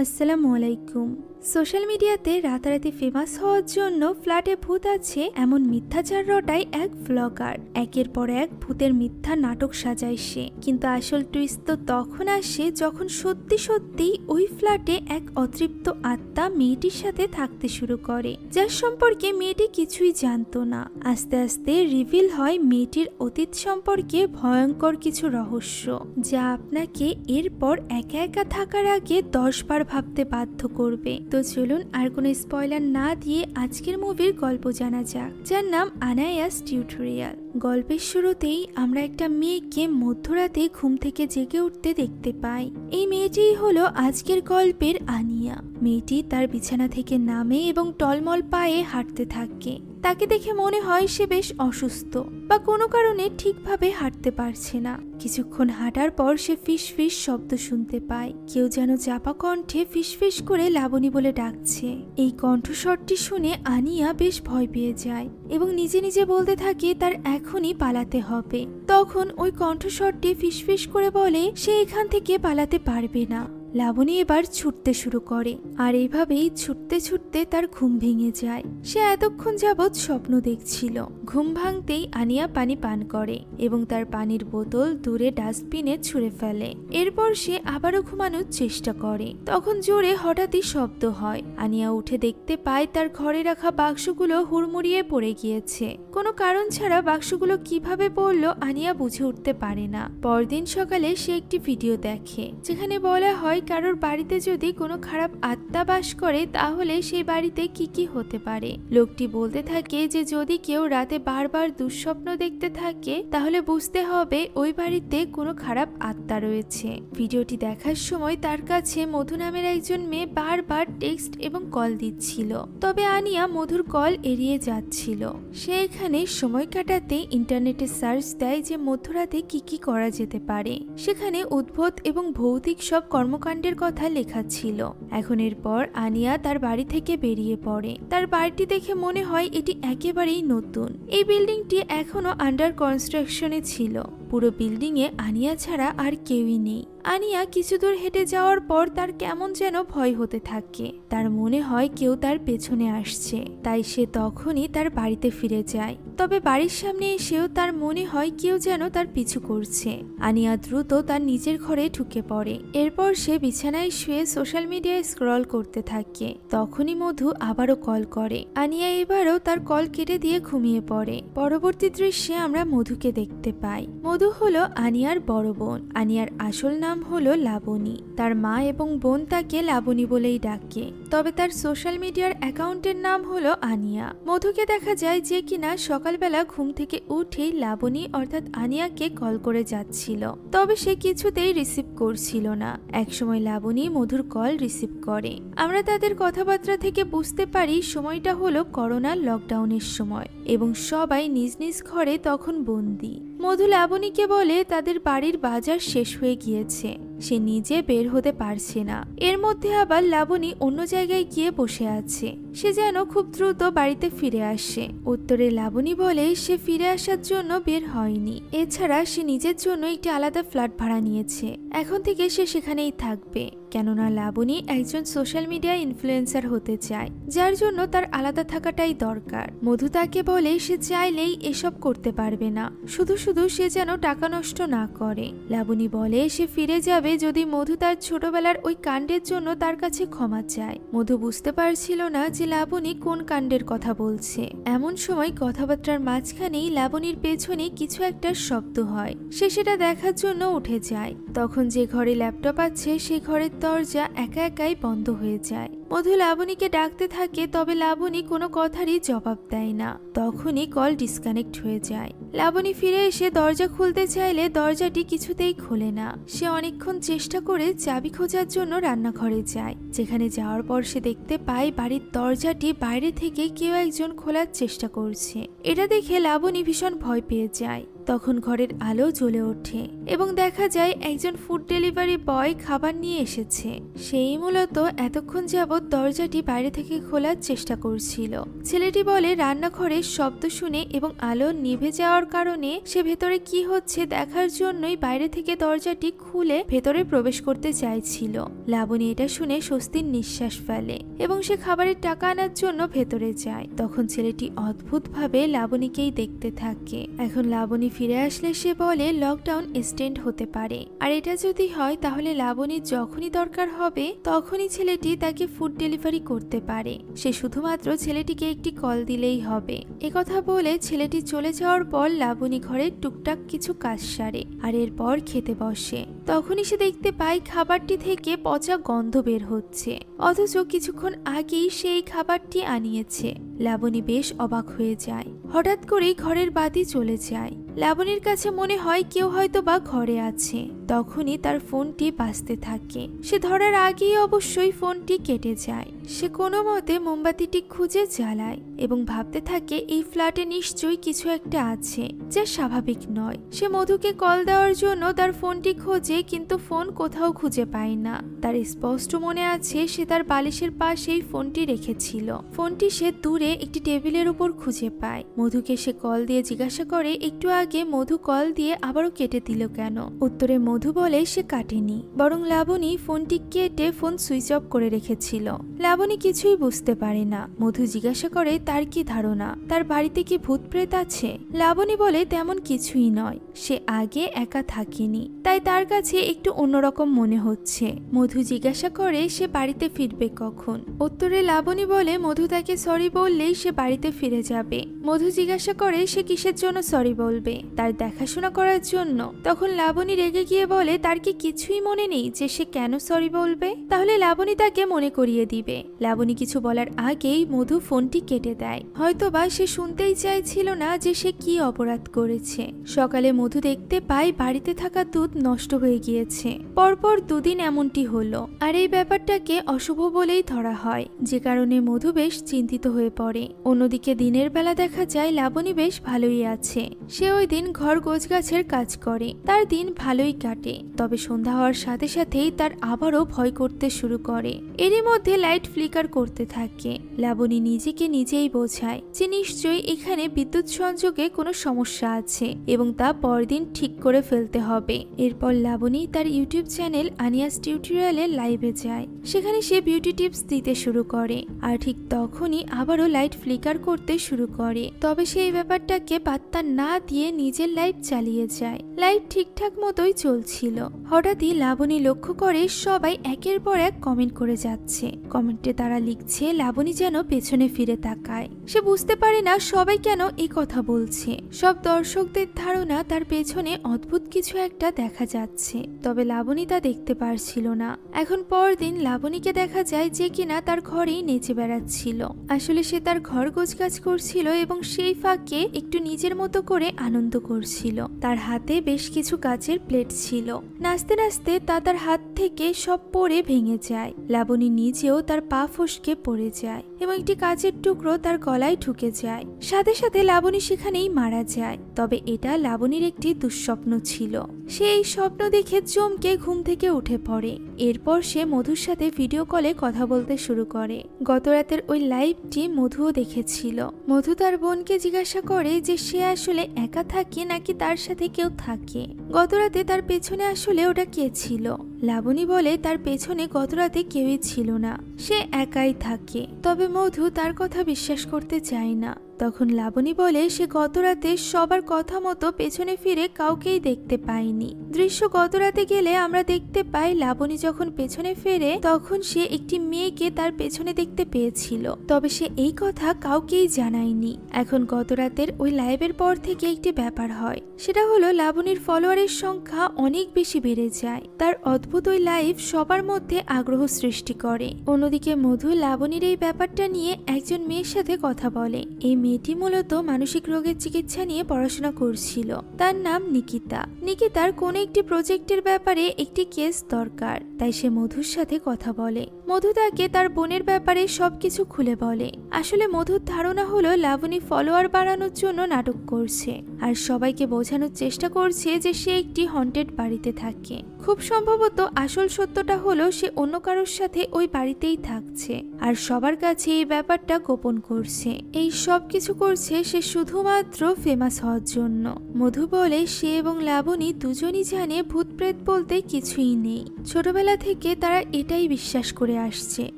السلام عليكم. Social মিডিয়াতে রাতারাতি famous হওয়ার জন্য ফ্ল্যাটে ভূত আছে এমন মিথ্যাচার রটায় এক ব্লগার একের পর এক ভূতের মিথ্যা নাটক সাজায় সে। কিন্তু আসল টুইস্ট তো তখন আসে যখন সত্যি সত্যি ওই ফ্ল্যাটে এক অতৃপ্ত আত্মা মেয়েটির সাথে থাকতে শুরু করে, যার সম্পর্কে মেয়েটি কিছুই জানতো না। আস্তে আস্তে রিভিল হয় মেয়েটির অতীত সম্পর্কে ভয়ঙ্কর কিছু রহস্য, যা আপনাকে এরপর একা একা থাকার আগে দশ বার ভাবতে বাধ্য করবে। তো চলুন আর কোনো স্পয়লার না দিয়ে আজকের মুভির গল্প জানা যাক, যার নাম আনায়াস টিউটোরিয়াল। গল্পের শুরুতেই আমরা একটা মেয়েকে মধ্যরাতে ঘুম থেকে জেগে উঠতে দেখতে পাই। এই মেয়েটিই হলো আজকের গল্পের আনিয়া। মেয়েটি তার বিছানা থেকে নামে এবং টলমল পায়ে হাঁটতে থাকে। তাকে দেখে মনে হয় সে বেশ অসুস্থ বা কোনো কারণে ঠিকভাবে হাঁটতে পারছে না। কিছুক্ষণ হাঁটার পর সে ফিস ফিস শব্দ শুনতে পায়। কেউ যেন চাপা কণ্ঠে ফিস ফিস করে লাবণী বলে ডাকছে। এই কণ্ঠস্বরটি শুনে আনিয়া বেশ ভয় পেয়ে যায় এবং নিজে নিজে বলতে থাকে, তার এখনই পালাতে হবে। তখন ওই কণ্ঠস্বরটি ফিসফিস করে বলে, সে এখান থেকে পালাতে পারবে না। লাবণী এবার ছুটতে শুরু করে, আর এইভাবেই ছুটতে ছুটতে তার ঘুম ভেঙে যায়। সে এতক্ষণ যাবৎ স্বপ্ন দেখছিল। ঘুম ভাঙতেই আনিয়া পানি পান করে এবং তার পানির বোতল দূরে ডাস্টবিনে ছুঁড়ে ফেলে। এরপর সে আবারও ঘুমানোর চেষ্টা করে। তখন জোরে হঠাৎই শব্দ হয়। আনিয়া উঠে দেখতে পায় তার ঘরে রাখা বাক্সগুলো হুড়মুড়িয়ে পড়ে গিয়েছে। কোনো কারণ ছাড়া বাক্সগুলো কীভাবে পড়ল আনিয়া বুঝে উঠতে পারে না। পরদিন সকালে সে একটি ভিডিও দেখে, যেখানে বলা হয় হয় কারোর বাড়িতে যদি কোনো খারাপ আত্মা বাস করে, তাহলে সেই বাড়িতে কি কি হতে পারে? লোকটি বলতে থাকে যে, যদি কেউ রাতে বারবার দুঃস্বপ্ন দেখতে থাকে, তাহলে বুঝতে হবে ওই বাড়িতে কোনো খারাপ আত্মা রয়েছে। ভিডিওটি দেখার সময় তার কাছে মধু নামের একজন মেয়ে বারবার টেক্সট এবং কল দিচ্ছিল। তবে আনিয়া মধুর কল এড়িয়ে যাচ্ছিল। সে এখানে সময় কাটাতে ইন্টারনেটে সার্চ দেয় যে, মধ্যরাতে কি কি করা যেতে পারে। সেখানে উদ্ভূত এবং ভৌতিক সব কর্মকাণ্ড কর্মকাণ্ডের কথা লেখা ছিল। এখন এরপর আনিয়া তার বাড়ি থেকে বেরিয়ে পড়ে। তার বাড়িটি দেখে মনে হয় এটি একেবারেই নতুন। এই বিল্ডিংটি এখনও আন্ডার কনস্ট্রাকশনে ছিল। পুরো বিল্ডিংয়ে আনিয়া ছাড়া আর কেউই নেই। আনিয়া কিছু দূর হেঁটে যাওয়ার পর তার কেমন যেন ভয় হতে থাকে। তার মনে হয় কেউ তার পেছনে আসছে। তাই সে তখনই তার বাড়িতে ফিরে যায়। তবে বাড়ির সামনে এসেও তার মনে হয় কেউ যেন তার পিছু করছে। আনিয়া দ্রুত তার নিজের ঘরে ঢুকে পড়ে। এরপর সে বিছানায় শুয়ে সোশ্যাল মিডিয়ায় স্ক্রল করতে থাকে। তখনই মধু আবারও কল করে। আনিয়া এবারও তার কল কেটে দিয়ে ঘুমিয়ে পড়ে। পরবর্তী দৃশ্যে আমরা মধুকে দেখতে পাই। মধু হলো আনিয়ার বড় বোন। আনিয়ার আসল নাম হলো লাবণী। তার মা এবং বোন তাকে লাবণী বলেই ডাকে। তবে তার সোশ্যাল মিডিয়ার অ্যাকাউন্টের নাম হলো আনিয়া। মধুকে দেখা যায় যে কিনা সকালবেলা ঘুম থেকে উঠেই লাবণী অর্থাৎ আনিয়াকে কল করে যাচ্ছিল। তবে সে কিছুতেই রিসিভ করছিল না। একসময় লাবণী মধুর কল রিসিভ করে। আমরা তাদের কথাবার্তা থেকে বুঝতে পারি সময়টা হলো করোনা লকডাউনের সময় এবং সবাই নিজ নিজ ঘরে তখন বন্দি। মধু লাবণীকে বলে তাদের বাড়ির বাজার শেষ হয়ে গিয়েছে। সে নিজে বের হতে পারছে না। এর মধ্যে আবার লাবণী অন্য জায়গায় গিয়ে বসে আছে। সে যেন খুব দ্রুত বাড়িতে ফিরে আসে। উত্তরে লাবণী বলে, সে ফিরে আসার জন্য বের হয়নি। এছাড়া সে নিজের জন্য একটি আলাদা ফ্ল্যাট ভাড়া নিয়েছে। এখন থেকে সে সেখানেই থাকবে। কেননা লাবণী একজন সোশ্যাল মিডিয়া ইনফ্লুয়েন্সার হতে চায়, যার জন্য তার আলাদা থাকাটাই দরকার। মধু তাকে বলে, সে চাইলেই এসব করতে পারবে না। শুধু শুধু সে যেন টাকা নষ্ট না করে। লাবণী বলে, সে ফিরে যাবে যদি মধু তার ছোটবেলার ওই কাণ্ডের জন্য তার কাছে ক্ষমা চায়, মধু বুঝতে পারছিল না যে লাবণী কোন কাণ্ডের কথা বলছে। এমন সময় কথাবার্তার মাঝখানেই লাবণীর পেছনে কিছু একটা শব্দ হয়। সে সেটা দেখার জন্য উঠে যায়। তখন যে ঘরে ল্যাপটপ আছে, সে ঘরের দরজা একা একাই বন্ধ হয়ে যায়। মধু লাবণীকে ডাকতে থাকে, তবে লাবণী কোনো কথারই জবাব দেয় না। তখনই কল ডিসকানেক্ট হয়ে যায়। লাবণী ফিরে এসে দরজা খুলতে চাইলে দরজাটি কিছুতেই খোলে না। সে অনেকক্ষণ চেষ্টা করে চাবি খোঁজার জন্য রান্নাঘরে যায়। যেখানে যাওয়ার পর সে দেখতে পায় বাড়ির দরজাটি বাইরে থেকে কেউ একজন খোলার চেষ্টা করছে। এটা দেখে লাবণী ভীষণ ভয় পেয়ে যায়। তখন ঘরের আলো জ্বলে ওঠে এবং দেখা যায় একজন ফুড ডেলিভারি বয় খাবার নিয়ে এসেছে। সেই মূলত এতক্ষণ যাবৎ দরজাটি বাইরে থেকে খোলার চেষ্টা করছিল। ছেলেটি বলে, রান্নাঘরের শব্দ শুনে এবং আলো নিভে যাওয়ার কারণে সে ভেতরে কি হচ্ছে দেখার জন্যই বাইরে থেকে দরজাটি খুলে ভেতরে প্রবেশ করতে চাইছিল। লাবণী এটা শুনে স্বস্তির নিঃশ্বাস ফেলে এবং সে খাবারের টাকা আনার জন্য ভেতরে যায়। তখন ছেলেটি অদ্ভুতভাবে লাবণীকেই দেখতে থাকে। এখন লাবণী ফিরে আসলে সে বলে লকডাউন এক্সটেন্ড হতে পারে। আর এটা যদি হয়, তাহলে লাবণীর যখনই দরকার হবে, তখনই ছেলেটি তাকে ফুড ডেলিভারি করতে পারে। সে শুধুমাত্র ছেলেটিকে একটি কল দিলেই হবে। একথা বলে ছেলেটি চলে যাওয়ার পর লাবণী ঘরে টুকটাক কিছু কাজ সারে আর এরপর খেতে বসে। তখনই সে দেখতে পায় খাবারটি থেকে পচা গন্ধ বের হচ্ছে। অথচ কিছুক্ষণ আগেই সেই খাবারটি আনিয়েছে। লাবণী বেশ অবাক হয়ে যায়। হঠাৎ করেই ঘরের বাতি চলে যায়। লাবণীর কাছে মনে হয় কেউ হয়তো বা ঘরে আছে। তখনই তার ফোনটি বাঁচতে থাকে। সে ধরার আগেই অবশ্যই ফোনটি কেটে যায়। সে কোনো মতে মোমবাতিটি খুঁজে জ্বালায় এবং ভাবতে থাকে এই ফ্ল্যাটে নিশ্চয়ই কিছু একটা আছে, যা স্বাভাবিক নয়। সে মধুকে কল দেওয়ার জন্য তার ফোনটি খোঁজে কিন্তু ফোন কোথাও খুঁজে পায় না। তার স্পষ্ট মনে আছে সে তার বালিশের পাশেই ফোনটি রেখেছিল। ফোনটি সে দূরে একটি টেবিলের উপর খুঁজে পায়। মধুকে সে কল দিয়ে জিজ্ঞাসা করে, একটু আগে মধু কল দিয়ে আবারও কেটে দিল কেন? উত্তরে মধু বলে সে কাটেনি, বরং লাবণী ফোনটি কেটে ফোন সুইচ অফ করে রেখেছিল। লাবণী কিছুই বুঝতে পারে না, মধু জিজ্ঞাসা করে তার কি ধারণা, তার বাড়িতে কি ভূত প্রেত আছে? লাবণী বলে তেমন কিছুই নয়, সে আগে একা থাকেনি, তাই তার কাছে একটু অন্যরকম মনে হচ্ছে। মধু জিজ্ঞাসা করে সে বাড়িতে ফিরবে কখন? উত্তরে লাবণী বলে মধু তাকে সরি বললেই সে বাড়িতে ফিরে যাবে। মধু জিজ্ঞাসা করে সে কিসের জন্য সরি বলবে? তার দেখাশোনা করার জন্য। তখন লাবণী রেগে গিয়ে বলে, তার কি কিছুই মনে নেই যে সে কেন সরি বলবে? তাহলে লাবণী তাকে মনে করিয়ে দিবে। লাবণী কিছু বলার আগেই মধু ফোনটি কেটে দেয়। হয়তোবা সে শুনতেই চাইছিল না যে সে কি অপরাধ করেছে। সকালে মধু দেখতে পায় বাড়িতে থাকা দুধ নষ্ট হয়ে গিয়েছে। পরপর দুদিন এমনটি হলো। আর এই ব্যাপারটাকে অশুভ বলেই ধরা হয়। যে কারণে মধু বেশ চিন্তিত হয়ে পড়ে। অন্যদিকে দিনের বেলা দেখা যায় লাবণী বেশ ভালোই আছে। সে ওই দিন ঘর গোছগাছের কাজ করে। তার দিন ভালোই কাটে, তবে সন্ধ্যা হওয়ার সাথে সাথেই তার আবারও ভয় করতে শুরু করে। এরই মধ্যে লাইট ফ্লিকার করতে থাকে। লাবণী নিজেকে নিজেই বোঝায় যে নিশ্চয়ই এখানে বিদ্যুৎ সংযোগে কোনো সমস্যা আছে এবং তা পরদিন ঠিক করে ফেলতে হবে। এরপর লাবণী তার ইউটিউব চ্যানেল আনিয়াস টিউটোরিয়ালে লাইভে যায়। সেখানে সে বিউটি টিপস দিতে শুরু করে আর ঠিক তখনই আবারও লাইট ফ্লিকার করতে শুরু করে। তবে সেই ব্যাপারটাকে পাত্তা না দিয়ে নিজের লাইট চালিয়ে যায়। লাইট ঠিকঠাক মতোই চলছিল। হঠাৎই লাবণী লক্ষ্য করে সবাই একের পর এক কমেন্ট করে যাচ্ছে। কমেন্টে তারা লিখছে, লাবণী যেন পেছনে ফিরে তাকায়। সে বুঝতে পারে না সবাই কেন এই কথা বলছে। সব দর্শকদের ধারণা তার পেছনে অদ্ভুত কিছু একটা দেখা যাচ্ছে। তবে লাবণী তা দেখতে পারছিল না। এখন পরদিন লাবণীকে দেখা যায় যে কিনা তার ঘরেই নেচে বেড়াচ্ছিল। আসলে সে তার ঘর গোছগাছ করছিল এবং সেই ফাঁকে একটু নিজের মতো করে আনন্দ করছিল। তার হাতে বেশ কিছু কাচের প্লেট ছিল। নাচতে নাচতে তা তার হাত থেকে সব পড়ে ভেঙে যায়। লাবণী নিজেও তার পা ফসকে পড়ে যায়। এবং একটি কাচের টুকরো তার গলায় ঢুকে যায়। সাথে সাথে লাবণী সেখানেই মারা যায়। তবে এটা লাবণীর একটি দুঃস্বপ্ন ছিল। সে এই স্বপ্ন দেখে চমকে ঘুম থেকে উঠে পড়ে। এরপর সে মধুর সাথে ভিডিও কলে কথা বলতে শুরু করে। গত রাতের ওই লাইভটি মধুও দেখেছিল। মধু তার বোনকে জিজ্ঞাসা করে যে সে আসলে একা থাকে নাকি তার সাথে কেউ থাকে। গত রাতে তার পেছনে আসলে ওটা কে ছিল? লাবণী বলে, তার পেছনে গতরাতে কেউই ছিল না। সে একাই থাকে। তবে মধু তার কথা বিশ্বাস করতে চায় না। তখন লাবণী বলে, সে গতরাতে সবার কথা মতো পেছনে ফিরে কাউকেই দেখতে পায়নি। দৃশ্য গতরাতে গেলে আমরা দেখতে পাই, লাবণী যখন পেছনে ফেরে, তখন সে একটি মেয়েকে তার পেছনে দেখতে পেয়েছিল। তবে সে এই কথা কাউকেই জানায়নি। এখন গতরাতের ওই লাইভের পর থেকে একটি ব্যাপার হয়। সেটা হলো, লাবণীর ফলোয়ারের সংখ্যা অনেক বেশি বেড়ে যায়। তার অদ্ভুত ওই লাইভ সবার মধ্যে আগ্রহ সৃষ্টি করে। অন্যদিকে মধু লাবণীর এই ব্যাপারটা নিয়ে একজন মেয়ের সাথে কথা বলে। এই মেয়েটি মূলত মানসিক রোগের চিকিৎসা নিয়ে পড়াশোনা করছিল। তার নাম নিকিতা। নিকিতার কোন একটি প্রজেক্টের ব্যাপারে একটি কেস দরকার, তাই সে মধুর সাথে কথা বলে। মধু তাকে তার বোনের ব্যাপারে সবকিছু খুলে বলে। আসলে মধুর ধারণা হলো, লাবণী ফলোয়ার বাড়ানোর জন্য নাটক করছে, আর সবাইকে বোঝানোর চেষ্টা করছে যে সে একটি হন্টেড বাড়িতে থাকে। খুব সম্ভবত আসল সত্যটা হলো, সে অন্য কারোর সাথে ওই বাড়িতেই থাকছে, আর সবার কাছে এই ব্যাপারটা গোপন করছে। এই সব কিছু করছে সে শুধুমাত্র ফেমাস হওয়ার জন্য। মধু বলে, সে এবং লাবণী দুজনই জানে ভূত প্রেত বলতে কিছুই নেই। ছোটবেলা থেকে তারা এটাই বিশ্বাস করে আসছে।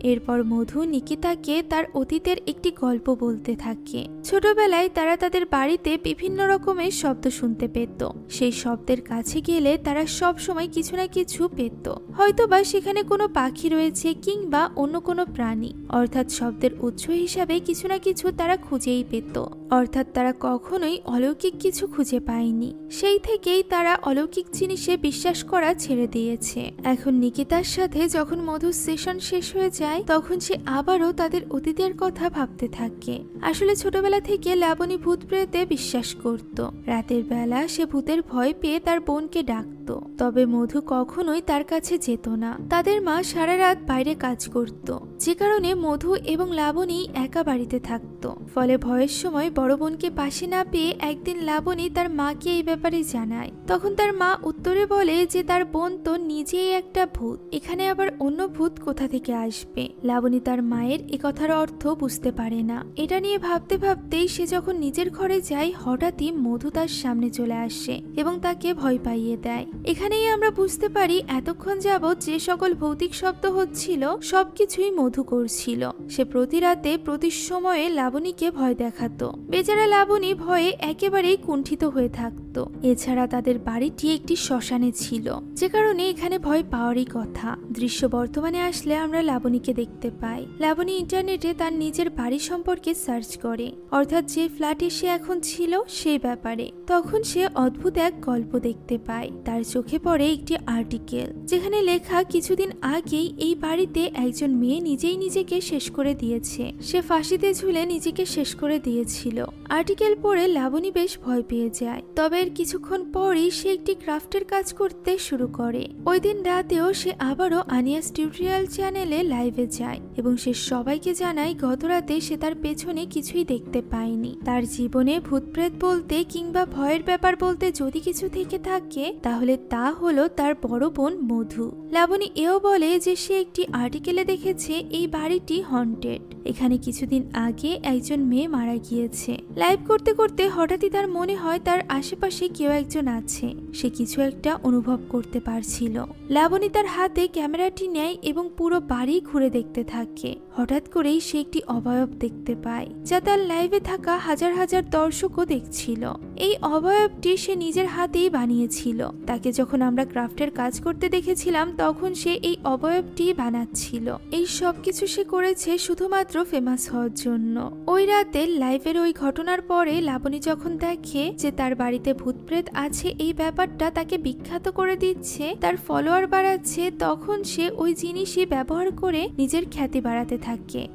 এরপর মধু নিকিতাকে তার অতীতের একটি গল্প বলতে থাকে। ছোটবেলায় তারা তাদের বাড়িতে বিভিন্ন রকমের শব্দ শুনতে পেত। সেই শব্দের কাছে গেলে তারা সব সময় কিছু না কিছু পেত। হয়তোবা সেখানে কোনো পাখি রয়েছে কিংবা অন্য কোনো প্রাণী। অর্থাৎ শব্দের উৎস হিসাবে কিছু না কিছু তারা খুঁজেই পেত। অর্থাৎ তারা কখনোই অলৌকিক কিছু খুঁজে পায়নি। সেই থেকেই তারা অলৌকিক জিনিসে বিশ্বাস করা ছেড়ে দিয়েছে। এখন নিকিতার সাথে যখন মধুর সেশন শেষ হয়ে যায়, তখন সে আবারও তাদের অতীতের কথা ভাবতে থাকে। আসলে ছোটবেলা থেকে লাবণী ভূত প্রেতে বিশ্বাস করত। রাতের বেলা সে ভূতের ভয় পেয়ে তার বোনকে ডাকত। তবে মধু কখনোই তার কাছে যেত না। তাদের মা সারা রাত বাইরে কাজ করত। যে কারণে মধু এবং লাবণী একা বাড়িতে থাকত। ফলে ভয়ের সময় বড় বোনকে পাশে না পেয়ে একদিন লাবণী তার মাকে এই ব্যাপারে জানায়। তখন তার মা উত্তরে বলে যে তার বোন তো নিজেই একটা ভূত। এখানে আবার অন্য ভূত কোথা থেকে আসবে? লাবণী তার মায়ের কথার অর্থ বুঝতে পারে না। এটা নিয়ে ভাবতে ভাবতেই সে যখন নিজের ঘরে যায়, হঠাৎই মধু তার সামনে চলে আসে এবং তাকে ভয় পাইয়ে দেয়। এখানেই আমরা বুঝতে পারি এতক্ষণ যাবৎ যে সকল ভৌতিক শব্দ হচ্ছিল, সবকিছুই মধু করছিল সে প্রতি রাতে প্রতি সময়ে লাবণীকে ভয় দেখাতো। বেচারা লাবণী ভয়ে একেবারেই কুণ্ঠিত হয়ে থাকত। এছাড়া তাদের বাড়িটি একটি শ্মশানে ছিল। যে কারণে এখানে ভয় পাওয়ারই কথা। দৃশ্য বর্তমানে আসলে আমরা লাবণীকে দেখতে পাই। লাবণী ইন্টারনেটে তার নিজের বাড়ি সম্পর্কে সার্চ করে। অর্থাৎ যে ফ্ল্যাটে সে এখন ছিল, সেই ব্যাপারে। তখন সে অদ্ভুত এক গল্প দেখতে পায়। তার চোখে পড়ে একটি আর্টিকেল, যেখানে লেখা, কিছুদিন আগেই এই বাড়িতে একজন মেয়ে নিজেই নিজেকে শেষ করে দিয়েছে। সে ফাঁসিতে ঝুলে নিজেকে শেষ করে দিয়েছিল। আর্টিকেল পড়ে লাবণী বেশ ভয় পেয়ে যায়। তবে এর কিছুক্ষণ পরই সে একটি ক্রাফটের কাজ করতে শুরু করে। ওই দিন রাতেও সে আবারও আনিয়াস টিউটোরিয়াল চ্যানেলে লাইভে যায় এবং সে সবাইকে জানায়, গত রাতে সে তার পেছনে কিছুই দেখতে পায়নি। তার জীবনে ভূতপ্রেত বলতে কিংবা ভয়ের ব্যাপার বলতে যদি কিছু থেকে থাকে, তাহলে তা হলো তার বড় বোন মধু। লাবণী এও বলে যে, সে একটি আর্টিকেলে দেখেছে এই বাড়িটি হন্টেড এখানে কিছুদিন আগে একজন মেয়ে মারা গিয়েছে। লাইভ করতে করতে হঠাৎই তার মনে হয় তার আশেপাশে কেউ একজন আছে। সে কিছু একটা অনুভব করতে পারছিল। লাবণী তার হাতে ক্যামেরাটি নেয় এবং পুরো বাড়ি ঘুরে দেখতে থাকে। হঠাৎ করেই সে একটি অবয়ব দেখতে পায়, যা তার লাইভে থাকা হাজার হাজার দর্শকও দেখছিল। এই অবয়বটি সে নিজের হাতেই বানিয়েছিল। তাকে যখন আমরা ক্রাফটের কাজ করতে দেখেছিলাম, তখন সে এই অবয়বটি বানাচ্ছিল। এই সব কিছু সে করেছে শুধুমাত্র ফেমাস হওয়ার জন্য। ওই রাতে লাইভের ওই ঘটনার পরে লাবণী যখন দেখে যে তার বাড়িতে ভূতপ্রেত আছে, এই ব্যাপারটা তাকে বিখ্যাত করে দিচ্ছে, তার ফলোয়ার বাড়াচ্ছে, তখন সে ওই জিনিসই ব্যবহার করে নিজের খ্যাতি বাড়াতে থাকে।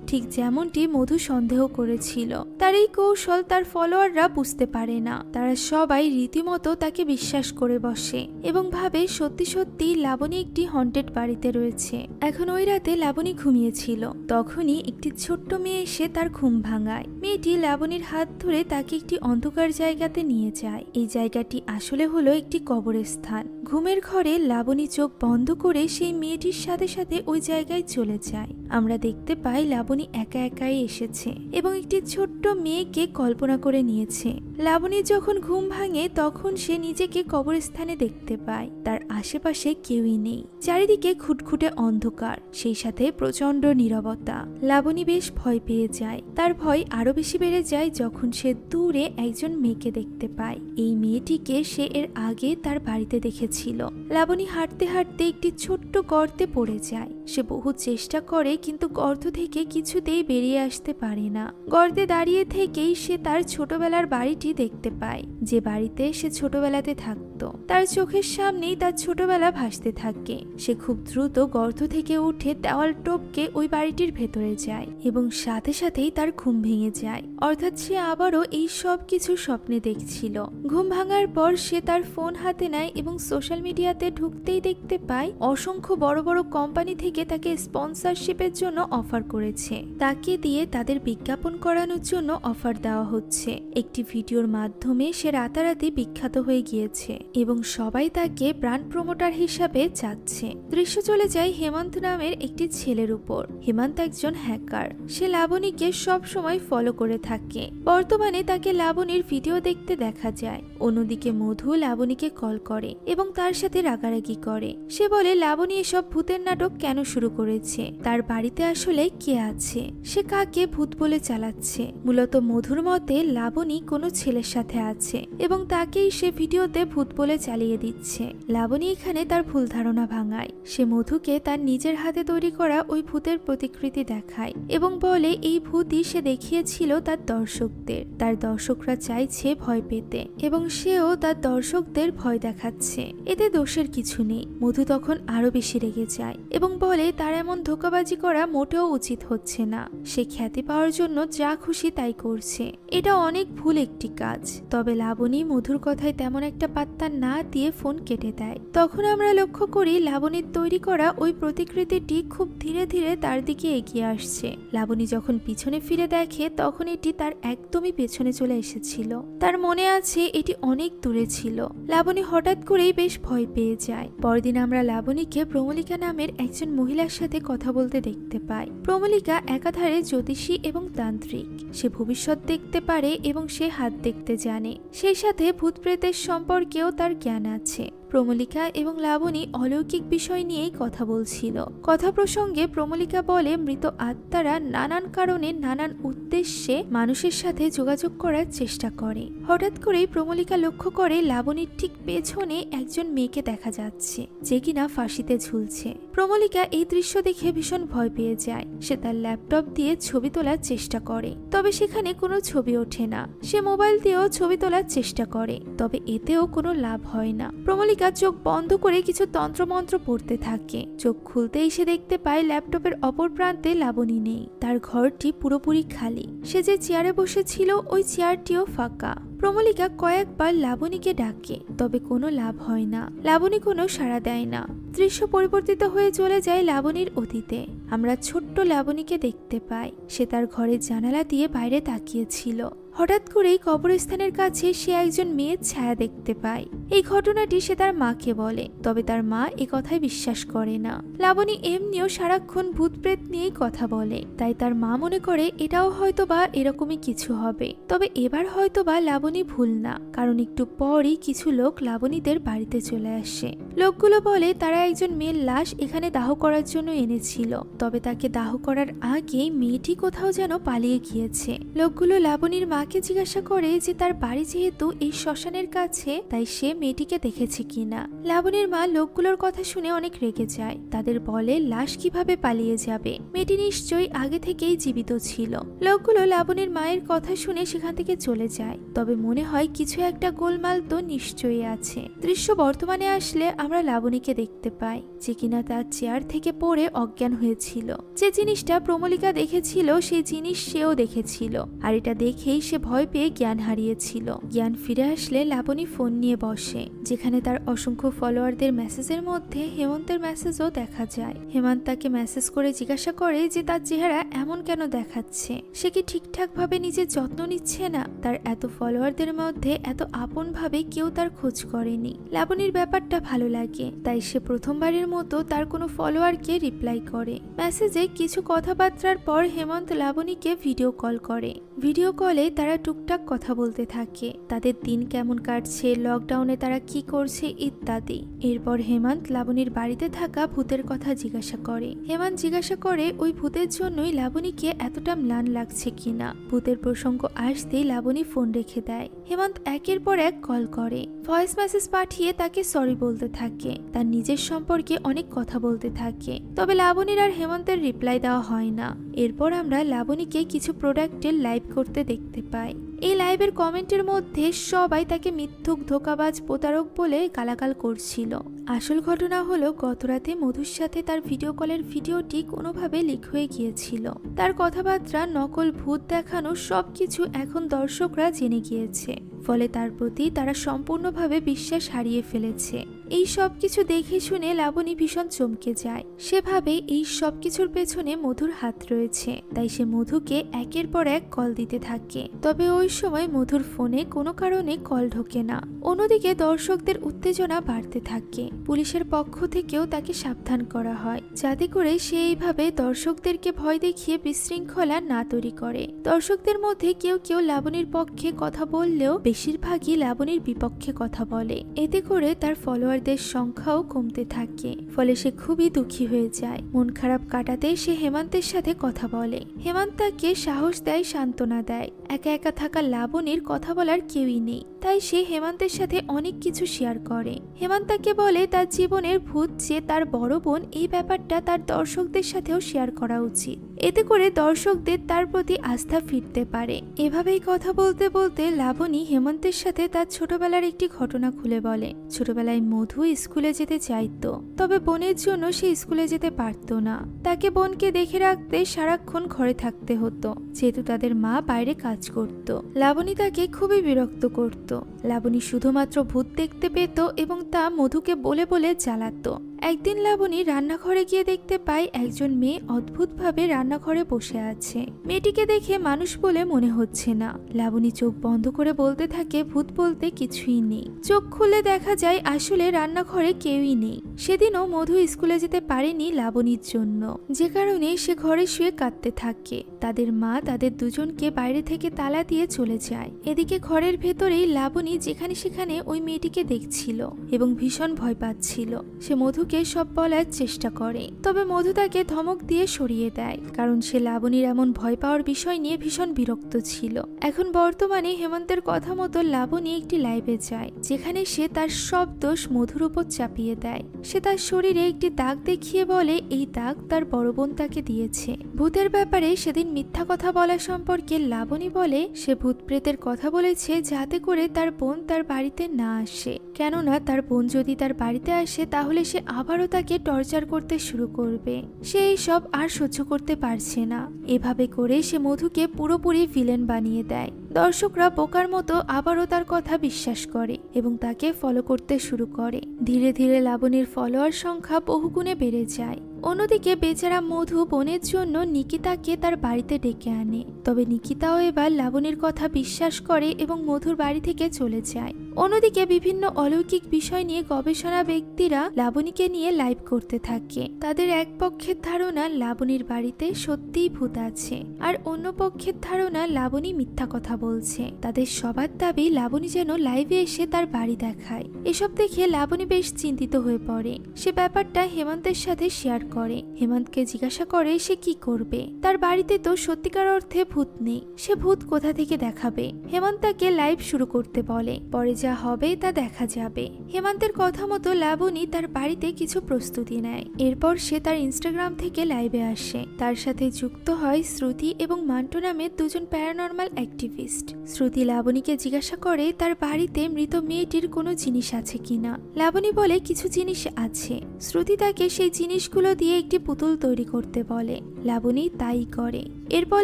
ঠিক যেমনটি মধু সন্দেহ করেছিল। তার এই কৌশল তার ফলোয়াররা বুঝতে পারে না। তারা সবাই রীতিমতো তাকে বিশ্বাস করে বসে এবং ভাবে, সত্যি সত্যি, লাবণী একটি হন্টেড বাড়িতে রয়েছে। এখন ওই রাতে লাবণী ঘুমিয়েছিল। তখনই একটি ছোট্ট মেয়ে এসে তার ঘুম ভাঙায়। মেয়েটি লাবণীর হাত ধরে তাকে একটি অন্ধকার জায়গাতে নিয়ে যায়। এই জায়গাটি আসলে হলো একটি কবরস্থান। ঘুমের ঘরে লাবণী চোখ বন্ধ করে সেই মেয়েটির সাথে সাথে ওই জায়গায় চলে যায়। আমরা দেখতে পাই লাবণী একা একাই এসেছে এবং একটি ছোট্ট মেয়েকে কল্পনা করে নিয়েছে। লাবণী যখন ঘুম ভাঙে, তখন সে নিজেকে কবরস্থানে দেখতে পায়। তার আশেপাশে কেউই নেই। চারিদিকে খুটখুটে অন্ধকার, সেই সাথে প্রচণ্ড নীরবতা। লাবণী বেশ ভয় পেয়ে যায়। তার ভয় আরও বেশি বেড়ে যায় যখন সে দূরে একজন মেয়েকে দেখতে পায়। এই মেয়েটিকে সে এর আগে তার বাড়িতে দেখেছিল। লাবণী হাঁটতে হাঁটতে একটি ছোট্ট গর্তে পড়ে যায়। সে বহু চেষ্টা করে, কিন্তু গর্ত থেকে কিছুতেই বেরিয়ে আসতে পারে না। গর্তে দাঁড়িয়ে থেকেই সে তার ছোটবেলার বাড়িটি দেখতে পায়। যে বাড়িতে সে ছোটবেলাতে থাকতো, তার চোখের সামনেই তার ছোটবেলা ভাসতে থাকে। সে খুব দ্রুত গর্ত থেকে উঠে দেওয়াল টপকে ওই বাড়িটির ভেতরে যায় এবং সাথে সাথেই তার ঘুম ভেঙে যায়। অর্থাৎ সে আবারও এই সব কিছু স্বপ্নে দেখছিল। ঘুম ভাঙার পর সে তার ফোন হাতে নেয় এবং সোশ্যাল মিডিয়াতে ঢুকতেই দেখতে পায়, অসংখ্য বড় বড় কোম্পানি থেকে তাকে স্পন্সরশিপের জন্য অফার করেছে। তাকে দিয়ে তাদের বিজ্ঞাপন করানোর জন্য অফার দেওয়া হচ্ছে। একটি ভিডিওর মাধ্যমে সে রাতারাতি বিখ্যাত হয়ে গিয়েছে এবং সবাই তাকে ব্র্যান্ড প্রমোটার হিসাবে চাচ্ছে। দৃশ্য চলে যায় হেমন্ত নামের একটি ছেলের উপর। হেমন্ত একজন হ্যাকার। সে লাবণীকে সব সময় ফলো করে থাকে। বর্তমানে তাকে লাবণীর ভিডিও দেখতে দেখা যায়। অন্যদিকে মধু লাবণীকে কল করে এবং তার সাথে রাগারাগি করে। সে বলে, লাবণী, এসব ভূতের নাটক কেন শুরু করেছে? তার বাড়িতে আসলে কে আছে? সে কাকে ভূত বলে চালাচ্ছে? মূলত মধুর মতে লাবণী কোনো ছেলের সাথে আছে এবং তাকেই সে ভিডিওতে ভূত বলে চালিয়ে দিচ্ছে। লাবণী এখানে তার ভুল ধারণা ভাঙায়। সে মধুকে তার নিজের হাতে তৈরি করা ওই ভূতের প্রতিকৃতি দেখায় এবং বলে, এই ভূতই সে দেখিয়েছিল তার দর্শকদের। তার দর্শকরা চাইছে ভয় পেতে এবং সেও তার দর্শকদের ভয় দেখাচ্ছে। এতে দোষের কিছু নেই। মধু তখন আরও বেশি রেগে যায় এবং বলে, তার এমন ধোকাবাজি করা মোটেও উচিত হচ্ছে না। সে খ্যাতি পাওয়ার জন্য যা খুশি তাই করছে। এটা অনেক ভুল একটি কাজ। তবে লাবণী মধুর কথায় তেমন একটা পাত্তা না দিয়ে ফোন কেটে দেয়। তখন আমরা লক্ষ্য করি লাবণীর তৈরি করা ওই প্রতিকৃতিটি খুব ধীরে ধীরে তার দিকে এগিয়ে আসছে। লাবণী যখন পিছনে ফিরে দেখে, তখন এটি তার একদমই পেছনে চলে এসেছিল। তার মনে আছে এটি অনেক দূরে ছিল। লাবণী হঠাৎ করেই বেশ ভয় পেয়ে যায়। পরদিন আমরা লাবণীকে প্রমলিকা নামের একজন মহিলার সাথে কথা বলতে দেখতে পাই। প্রমলিকা একাধারে জ্যোতিষী এবং তান্ত্রিক। সে ভবিষ্যৎ দেখতে পারে এবং সে হাত দেখতে জানে। সেই সাথে ভূতপ্রেতের সম্পর্কেও তার জ্ঞান আছে। প্রমলিকা এবং লাবণী অলৌকিক বিষয় নিয়েই কথা বলছিল। কথা প্রসঙ্গে প্রমলিকা বলে, মৃত আত্মারা নানান কারণে নানান উদ্দেশ্যে মানুষের সাথে যোগাযোগ করার চেষ্টা করে। হঠাৎ করেই প্রমলিকা লক্ষ্য করে লাবণীর ঠিক পেছনে একজন মেয়েকে দেখা যাচ্ছে, যে কিনা ফাঁসিতে ঝুলছে। প্রমলিকা এই দৃশ্য দেখে ভীষণ ভয় পেয়ে যায়। সে তার ল্যাপটপ দিয়ে ছবি তোলার চেষ্টা করে, তবে সেখানে কোনো ছবি ওঠে না। সে মোবাইল দিয়েও ছবি তোলার চেষ্টা করে, তবে এতেও কোনো লাভ হয় না। প্রমলিকা চোখ বন্ধ করে কিছু তন্ত্রমন্ত্র পড়তে থাকে। চোখ খুলতে এসে দেখতে পায় ল্যাপটপের অপর প্রান্তে লাবণী নেই। তার ঘরটি পুরোপুরি খালি। সে যে চেয়ারে বসেছিল, ওই চেয়ারটিও ফাঁকা। প্রমলিকা কয়েকবার লাবণীকে ডাকে, তবে কোনো লাভ হয় না। লাবণী কোনো সাড়া দেয় না। দৃশ্য পরিবর্তিত হয়ে চলে যায় লাবণীর অতীতে। আমরা ছোট্ট লাবণীকে দেখতে পাই। সে তার ঘরের জানালা দিয়ে বাইরে তাকিয়েছিল। হঠাৎ করেই কবরস্থানের কাছে সে একজন মেয়ের ছায়া দেখতে পায়। এই ঘটনাটি সে তার মাকে বলে, তবে তার মা এ কথায় বিশ্বাস করে না। লাবণী এমনিও সারাক্ষণ ভূত প্রেত নিয়েই কথা বলে, তাই তার মা মনে করে এটাও হয়তো বা এরকমই কিছু হবে। তবে এবার হয়তো বা লাবণী ভুল না কারণ একটু পরই কিছু লোক লাবণীদের বাড়িতে চলে আসে। লোকগুলো বলে, তারা একজন মেয়ের লাশ এখানে দাহ করার জন্য এনেছিল। তবে তাকে দাহ করার আগে মেয়েটি কোথাও যেন পালিয়ে গিয়েছে। লোকগুলো লাবণীর মাকে জিজ্ঞাসা করে যে তার বাড়ি যেহেতু এই শ্মশানের কাছে, তাই সে মেয়েটিকে দেখেছে কিনা। লাবণীর মা লোকগুলোর কথা শুনে অনেক রেগে যায়। তাদের বলে, লাশ কীভাবে পালিয়ে যাবে? মেয়েটি নিশ্চয়ই আগে থেকেই জীবিত ছিল। লোকগুলো লাবণীর মায়ের কথা শুনে সেখান থেকে চলে যায়। তবে মনে হয় কিছু একটা গোলমাল তো নিশ্চয়ই আছে। দৃশ্য বর্তমানে আসলে আমরা লাবণীকে দেখতে পাই, যে কিনা তার চেয়ার থেকে পড়ে অজ্ঞান হয়েছিল। যে জিনিসটা প্রমলিকা দেখেছিল, সেই জিনিস সেও দেখেছিল। আর এটা দেখেই সে ভয় পেয়ে জ্ঞান হারিয়েছিল। জ্ঞান ফিরে আসলে লাবণী ফোন নিয়ে বসে, যেখানে তার অসংখ্য ফলোয়ারদের মেসেজের মধ্যে হেমন্তের মেসেজও দেখা যায়। হেমন্ত তাকে মেসেজ করে জিজ্ঞাসা করে যে তার চেহারা এমন কেন দেখাচ্ছে? সে কি ঠিকঠাক ভাবে নিজের যত্ন নিচ্ছে না? তার এত ফলোয়ারদের মধ্যে এত আপন ভাবে কেউ তার খোঁজ করেনি। লাবণীর ব্যাপারটা ভালো লাগে, তাই সে প্রথমবারের মতো তার কোনো ফলোয়ারকে রিপ্লাই করে। মেসেজে কিছু কথাবার্তার পর হেমন্ত লাবণীকে ভিডিও কল করে। ভিডিও কলে তারা টুকটাক কথা বলতে থাকে। তাদের দিন কেমন কাটছে লকডাউনে তারা কি করছে ইত্যাদি। এরপর হেমন্ত লাবণীর বাড়িতে থাকা ভূতের কথা জিজ্ঞাসা করে। হেমন্ত জিজ্ঞাসা করে, ওই ভূতের জন্যই লাবণীকে এতটা ম্লান লাগছে কিনা? ভূতের প্রসঙ্গ আসতেই লাবণী ফোন রেখে দেয়। হেমন্ত একের পর এক কল করে। ভয়েস মেসেজ পাঠিয়ে তাকে সরি বলতে থাকে। তার নিজের সম্পর্কে অনেক কথা বলতে থাকে। তবে লাবণীর আর হেমন্তের রিপ্লাই দেওয়া হয় না। এরপর আমরা লাবণীকে কিছু প্রোডাক্টের লাইভ করতে দেখতে পাই। এই লাইভের কমেন্টের মধ্যে সবাই তাকে মিথ্যুক, ধোকাবাজ, প্রতারক বলে গালাগাল করছিল। আসল ঘটনা হলো, গতরাতে মধুর সাথে তার ভিডিও কলের ভিডিওটি কোনোভাবে লিক হয়ে গিয়েছিল। তার কথাবার্তা, নকল, ভূত দেখানো সবকিছু এখন দর্শকরা জেনে গিয়েছে। ফলে তার প্রতি তারা সম্পূর্ণভাবে বিশ্বাস হারিয়ে ফেলেছে। এই সব কিছু দেখে শুনে লাবণী ভীষণ চমকে যায়। সেভাবে এই সব কিছুর পেছনে মধুর হাত রয়েছে, তাই সে মধুকে একের পর এক কল দিতে থাকে। তবে ওই সময় মধুর ফোনে কোনো কারণে কল ঢোকে না। অন্যদিকে দর্শকদের উত্তেজনা বাড়তে থাকে। পুলিশের পক্ষ থেকেও তাকে সাবধান করা হয়, যাতে করে সে এইভাবে দর্শকদেরকে ভয় দেখিয়ে বিশৃঙ্খলা না তৈরি করে। দর্শকদের মধ্যে কেউ কেউ লাবণীর পক্ষে কথা বললেও বেশিরভাগই লাবণীর বিপক্ষে কথা বলে। এতে করে তার ফলোয়ারদের সংখ্যাও কমতে থাকে, ফলে সে খুবই দুঃখী হয়ে যায়। মন খারাপ কাটাতে সে হেমান্তের সাথে কথা বলে। হেমান্ত তাকে সাহস দেয়, সান্ত্বনা দেয়। একা একা থাকা লাবণীর কথা বলার কেউই নেই, তাই সে হেমান্তের সাথে অনেক কিছু শেয়ার করে। হেমান্ত তাকে বলে, তার জীবনের ভূত যে তার বড় বোন, এই ব্যাপারটা তার দর্শকদের সাথেও শেয়ার করা উচিত। এতে করে দর্শকদের তার প্রতি আস্থা ফিরতে পারে। এভাবেই কথা বলতে বলতে লাবণী হেমন্তের সাথে তার ছোটবেলার একটি ঘটনা খুলে বলে। ছোটবেলায় মধু স্কুলে যেতে চাইতো, তবে বোনের জন্য সে স্কুলে যেতে পারত না। তাকে বোনকে দেখে রাখতে সারাক্ষণ ঘরে থাকতে হতো, যেহেতু তাদের মা বাইরে কাজ করত। লাবণী তাকে খুবই বিরক্ত করত। লাবণী শুধুমাত্র ভূত দেখতে পেত এবং তা মধুকে বলে বলে জ্বালাতো। একদিন লাবণী রান্নাঘরে গিয়ে দেখতে পায় একজন মেয়ে অদ্ভুতভাবে রান্নাঘরে বসে আছে। মেয়েটিকে দেখে মানুষ বলে মনে হচ্ছে না। লাবণী চোখ বন্ধ করে বলতে থাকে, ভূত বলতে কিছুই নেই। চোখ খুলে দেখা যায় আসলে রান্নাঘরে কেউই নেই। সেদিনও মধু স্কুলে যেতে পারেনি লাবণীর জন্য। যে কারণে সে ঘরে শুয়ে কাঁদতে থাকে। তাদের মা তাদের দুজনকে বাইরে থেকে তালা দিয়ে চলে যায়। এদিকে ঘরের ভেতরেই লাবণী যেখানে সেখানে ওই মেয়েটিকে দেখছিল এবং ভীষণ ভয় পাচ্ছিল। সে মধুকে সব বলার চেষ্টা করে। তবে মধু তাকে ধমক দিয়ে সরিয়ে দেয়, কারণ সে লাবণীর এমন ভয় পাওয়ার বিষয় নিয়ে ভীষণ বিরক্ত ছিল। এখন বর্তমানে হেমন্তের কথা মতো লাবণী একটি লাইভে যায়, যেখানে সে তার সব দোষ মধুর উপর চাপিয়ে দেয়। সে তার শরীরে একটি দাগ দেখিয়ে বলে, এই দাগ তার বড় বোন তাকে দিয়েছে। ভূতের ব্যাপারে সেদিন মিথ্যা কথা বলা সম্পর্কে লাবণী বলে, সে ভূত প্রেতের কথা বলেছে যাতে করে তার বোন তার বাড়িতে না আসে। কেননা তার বোন যদি তার বাড়িতে আসে, তাহলে সে আবারও তাকে টর্চার করতে শুরু করবে। সে সব আর সহ্য করতে পারছে না। এভাবে করে সে মধুকে পুরোপুরি ভিলেন বানিয়ে দেয়। দর্শকরা বোকার মতো আবারও তার কথা বিশ্বাস করে এবং তাকে ফলো করতে শুরু করে। ধীরে ধীরে লাবণীর ফলোয়ার সংখ্যা বহুগুণে বেড়ে যায়। অন্যদিকে বেচারা মধু বোনের জন্য নিকিতাকে তার বাড়িতে ডেকে আনে। তবে নিকিতাও এবার লাবণীর কথা বিশ্বাস করে এবং মধুর বাড়ি থেকে চলে যায়। অন্যদিকে বিভিন্ন অলৌকিক বিষয় নিয়ে গবেষণা ব্যক্তিরা লাবণীকে নিয়ে লাইভ করতে থাকে। তাদের এক পক্ষের ধারণা লাবণীর বাড়িতে সত্যিই ভূত আছে, আর অন্য পক্ষের ধারণা লাবণী মিথ্যা কথা বলছে। তাদের সবার দাবি লাবণী যেন লাইভে এসে তার বাড়ি দেখায়। এসব দেখে লাবণী বেশ চিন্তিত হয়ে পড়ে। সে ব্যাপারটা হেমন্তের সাথে শেয়ার করে। হেমন্তকে জিজ্ঞাসা করে সে কি করবে। তার বাড়িতে তো সত্যিকার অর্থে ভূত নেই। সে ভূত কোথা থেকে দেখাবে? হেমন্ত তাকে লাইভ শুরু করতে বলে। পরে যা হবে তা দেখা যাবে। হেমন্তের কথা মতো লাবণী তার বাড়িতে কিছু প্রস্তুতি নেয়। এরপর সে তার ইনস্টাগ্রাম থেকে লাইভে আসে। তার সাথে যুক্ত হয় শ্রুতি এবং মান্টু নামের দুজন প্যারানর্মাল অ্যাক্টিভিস্ট। শ্রুতি লাবণীকে জিজ্ঞাসা করে তার বাড়িতে মৃত মেয়েটির কোনো জিনিস আছে কিনা? লাবণী বলে, কিছু জিনিস আছে। শ্রুতি তাকে সেই জিনিসগুলো দিয়ে একটি পুতুল তৈরি করতে বলে। লাবণী তাই করে। এরপর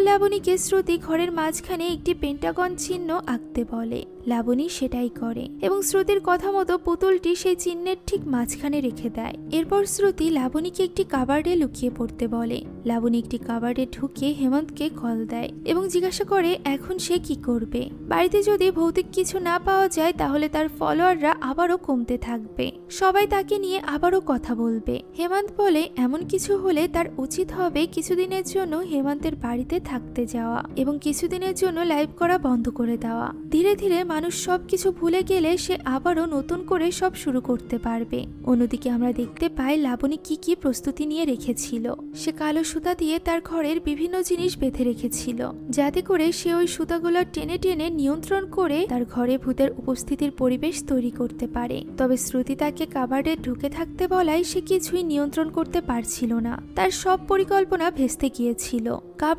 লাবণীকে শ্রুতি ঘরের মাঝখানে একটি পেন্টাগন চিহ্ন আঁকতে বলে। লাবণী সেটাই করে এবং শ্রুতির কথা মতো পুতুলটি সেই চিহ্নের ঠিক মাঝখানে রেখে দেয়। এরপর শ্রুতি লাবণীকে একটি কাবার্ডে লুকিয়ে পড়তে বলে। লাবণী একটি কাবার্ডে ঢুকে হেমন্তকে কল দেয় এবং জিজ্ঞাসা করে, এখন সে কি করবে? বাড়িতে যদি ভৌতিক কিছু না পাওয়া যায়, তাহলে তার ফলোয়াররা আবারও কমতে থাকবে। সবাই তাকে নিয়ে আবারও কথা বলবে। হেমন্ত বলে, এমন কিছু হলে তার উচিত হবে কিছুদিনের জন্য হেমন্তের বাড়িতে থাকতে যাওয়া এবং কিছুদিনের জন্য লাইভ করা বন্ধ করে দেওয়া। ধীরে ধীরে মানুষ সবকিছু ভুলে গেলে সে আবারও নতুন করে সব শুরু করতে পারবে। অন্যদিকে আমরা দেখতে পাই লাবণী কি কি প্রস্তুতি নিয়ে রেখেছিল। সে কালো সুতা দিয়ে তার ঘরের বিভিন্ন জিনিস বেঁধে রেখেছিল, যাতে করে সে ওই সুতাগুলো টেনে টেনে নিয়ন্ত্রণ করে তার ঘরে ভূতের উপস্থিতির পরিবেশ তৈরি করতে পারে। তবে শ্রুতি তাকে কাবার্ডে ঢুকে থাকতে বলায় সে কিছুই নিয়ন্ত্রণ করতে পারছিল না। তার সব পরিকল্পনা ভেস্তে গিয়েছিল।